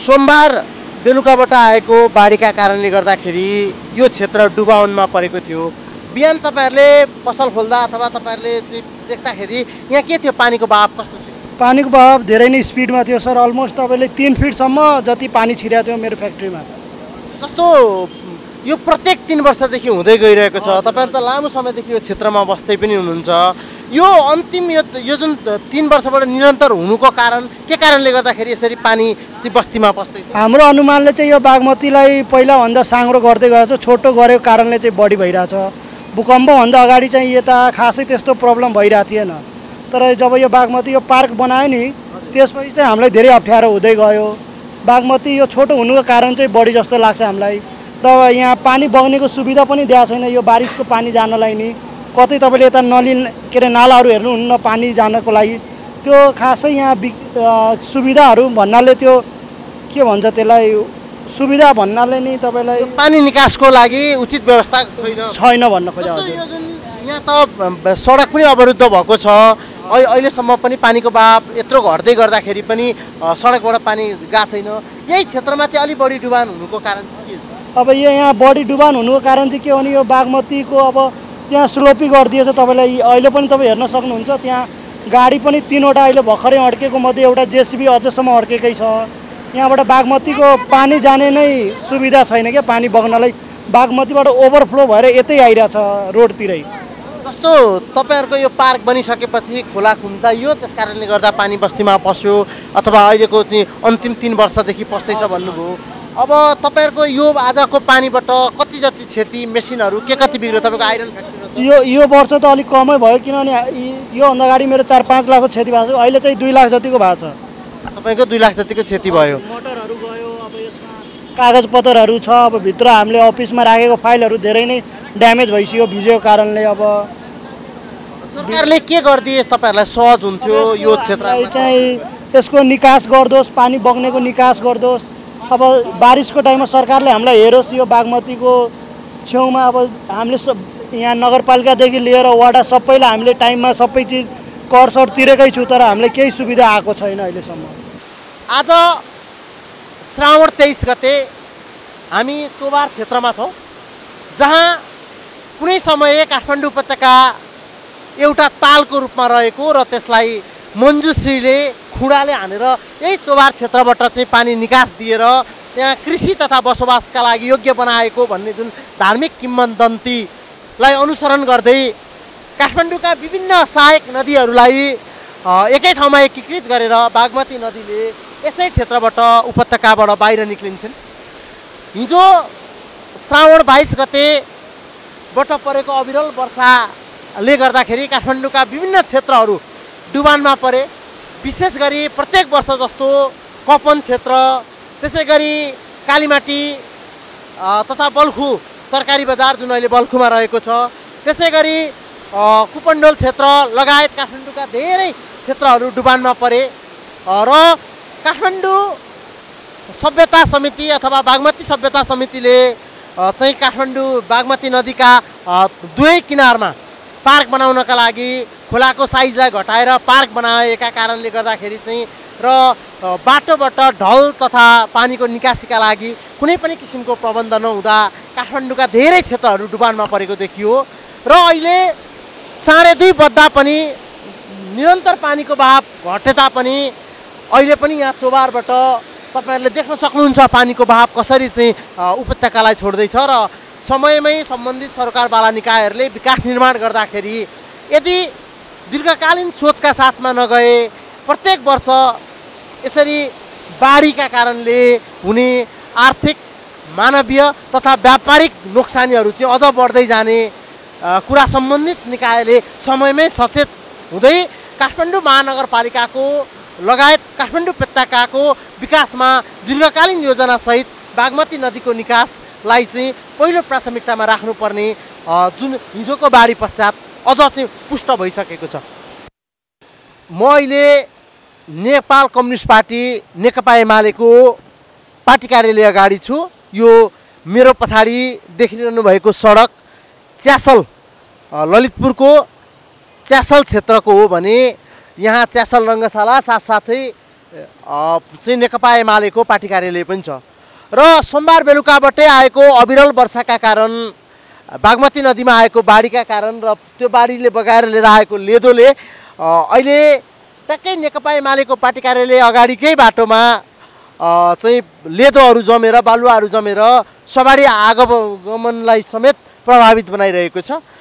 सोमबार बेलुकाबाट आएको बाढीका कारणले गर्दाखेरि यो क्षेत्र डुबाउनमा परेको थियो। बिहान तपाईँहरूले पसल खोल्दा अथवा तपाईँहरूले चाहिँ देख्दाखेरि यहाँ के थियो? पानीको भाव कस्तो थियो? पानीको बहाव धेरै नै स्पिडमा थियो सर। अलमोस्ट तपाईँले तिन फिटसम्म जति पानी छिरेको थियो मेरो फ्याक्ट्रीमा। जस्तो यो प्रत्येक तिन वर्षदेखि हुँदै गइरहेको छ। तपाईँहरू त लामो समयदेखि यो क्षेत्रमा बस्दै पनि हुनुहुन्छ। यो अन्तिम यो यो जुन तिन वर्षबाट निरन्तर हुनुको कारण के कारणले गर्दाखेरि यसरी पानी बस्तीमा पस्दैछ हाम्रो अनुमानले चाहिँ यो बागमतीलाई पहिलाभन्दा साँग्रो गर्दै गएको छोटो गरेको कारणले चाहिँ बढी भइरहेछ। भूकम्पभन्दा अगाडि चाहिँ यता खासै त्यस्तो प्रब्लम भइरहेको थिएन। तर जब यो बागमती यो पार्क बनायो नि त्यसपछि चाहिँ हामीलाई धेरै अप्ठ्यारो हुँदै गयो। बागमती यो छोटो हुनुको कारण चाहिँ बढी जस्तो लाग्छ हामीलाई। र यहाँ पानी बग्नेको सुविधा पनि दिएको छैन यो बारिसको पानी जानलाई नि। कतै तपाईँले यता नली के अरे नालाहरू हेर्नुहुन्न पानी जानको लागि। त्यो खासै यहाँ बि सुविधाहरू भन्नाले त्यो के भन्छ त्यसलाई सुविधा भन्नाले नि तपाईँलाई पानी निकासको लागि उचित व्यवस्था छैन। छैन भन्न खोजा जस्तो हजुर। यो जुन यहाँ त सडक पनि अवरुद्ध भएको छ। अहिले अहिलेसम्म पनि पानीको भाव यत्रो घट्दै गर्दाखेरि पनि सडकबाट पानी गएको छैन। यही क्षेत्रमा चाहिँ अलिक बढी डुबान हुनुको कारण चाहिँ के छ? अब यो यहाँ बढी डुबान हुनुको कारण चाहिँ के हो भने यो बागमतीको अब त्यहाँ स्लोपी गरिदिएछ तपाईँलाई। अहिले पनि तपाईँ हेर्न सक्नुहुन्छ त्यहाँ गाडी पनि तिनवटा अहिले भर्खरै अड्केको मध्ये एउटा जेसिबी अझसम्म अड्केकै छ। यहाँबाट बागमतीको पानी जाने नै सुविधा छैन क्या पानी बग्नलाई। बागमतीबाट ओभरफ्लो भएर यतै आइरहेछ रोडतिरै। जस्तो तपाईँहरूको यो पार्क बनिसकेपछि खोला खुम्चाइयो त्यस कारणले गर्दा पानी बस्तीमा पस्यो अथवा अहिलेको चाहिँ अन्तिम तिन वर्षदेखि पस्दैछ भन्नुभयो। अब तपाईँहरूको यो आजको पानीबाट कति जति क्षति मेसिनहरू के कति बिग्रियो? तपाईँको आइरन यो यो वर्ष त अलिक कमै भयो किनभने य- योभन्दा अगाडि मेरो चार पाँच लाखको क्षति भएको छ। अहिले चाहिँ दुई लाख जतिको भएको छ। तपाईँको दुई लाख जतिको क्षति भयो। मोटरहरू गयो अब यसमा कागजपत्रहरू छ अब भित्र हामीले अफिसमा राखेको फाइलहरू धेरै नै ड्यामेज भइसक्यो भिजेको कारणले अब। सरकारले के गरिदिए? तपाईँहरूलाई सहज हुन्थ्यो यो क्षेत्रमा हामीलाई चाहिँ यसको निकास गरिदियोस् पानी बग्नेको निकास गरिदियोस् अब बारिसको टाइममा सरकारले हामीलाई हेरोस् यो बागमतीको छेउमा अब हामीले यहाँ नगरपालिकादेखि लिएर वडा सबैलाई हामीले टाइममा सबै चिज करसर तिरेकै छु तर हामीलाई केही सुविधा आएको छैन अहिलेसम्म। आज श्रावण तेइस गते हामी चोबार क्षेत्रमा छौँ जहाँ कुनै समय काठमाडौँ उपत्यका एउटा तालको रूपमा रहेको र त्यसलाई मन्जुश्रीले खुडाले हानेर यही चोबार क्षेत्रबाट चाहिँ पानी निकास दिएर त्यहाँ कृषि तथा बसोबासका लागि योग्य बनाएको भन्ने जुन धार्मिक किम्वदन्तीलाई अनुसरण गर्दै काठमाडौँका विभिन्न सहायक नदीहरूलाई एकै ठाउँमा एकीकृत गरेर बागमती नदीले यसै क्षेत्रबाट उपत्यकाबाट बाहिर निक्लिन्छन्। हिजो श्रावण बाइस गतेबाट परेको अविरल वर्षाले गर्दाखेरि काठमाडौँका विभिन्न क्षेत्रहरू डुबानमा परे। विशेष गरी प्रत्येक वर्ष जस्तो कपन क्षेत्र त्यसै गरी कालीमाटी तथा बल्खु तरकारी बजार जुन अहिले बल्खुमा रहेको छ त्यसै गरी कुपन्डोल क्षेत्र लगायत काठमाडौँका धेरै क्षेत्रहरू डुबानमा परे र काठमाडौँ सभ्यता समिति अथवा बागमती सभ्यता समितिले चाहिँ काठमाडौँ बागमती नदीका दुवै किनारमा पार्क बनाउनका लागि खोलाको साइजलाई घटाएर पार्क बनाएका कारणले गर्दाखेरि चाहिँ र बाटोबाट ढल तथा पानीको निकासीका लागि कुनै पनि किसिमको प्रबन्ध नहुँदा काठमाडौँका धेरै क्षेत्रहरू डुबानमा परेको देखियो। र अहिले साढे दुई बज्दा पनि निरन्तर पानीको बहाव घटे तापनि अहिले पनि यहाँ चोबारबाट तपाईँहरूले देख्न सक्नुहुन्छ पानीको बहाव कसरी चाहिँ उपत्यकालाई छोड्दैछ र समयमै सम्बन्धित सरकारवाला निकायहरूले विकास निर्माण गर्दाखेरि यदि दीर्घकालीन सोचका साथमा नगए प्रत्येक वर्ष यसरी बाढीका कारणले हुने आर्थिक मानवीय तथा व्यापारिक नोक्सानीहरू चाहिँ अझ बढ्दै जाने कुरा सम्बन्धित निकायले समयमै सचेत हुँदै काठमाडौँ महानगरपालिकाको लगायत काठमाडौँ उपत्यकाको विकासमा दीर्घकालीन योजनासहित बागमती नदीको निकासलाई चाहिँ पहिलो प्राथमिकतामा राख्नुपर्ने जुन हिजोको बाढी पश्चात अझ चाहिँ पुष्ट भइसकेको छ। म अहिले नेपाल कम्युनिस्ट पार्टी नेकपा एमालेको पार्टी कार्यालय अगाडि छु। यो मेरो पछाडि देखिरहनु भएको सडक च्यासल ललितपुरको च्यासल क्षेत्रको हो भने यहाँ च्यासल रङ्गशाला साथसाथै चाहिँ नेकपा एमालेको पार्टी कार्यालय पनि छ। र सोमबार बेलुकाबाटै आएको अविरल वर्षाका कारण बागमती नदीमा आएको बाढीका कारण र त्यो बाढीले बगाएर लिएर आएको लेदोले अहिले ट्याक्कै नेकपा एमालेको पार्टी कार्यालय अगाडिकै बाटोमा चाहिँ लेदोहरू जमेर बालुवाहरू जमेर सवारी आगमनलाई समेत प्रभावित बनाइरहेको छ।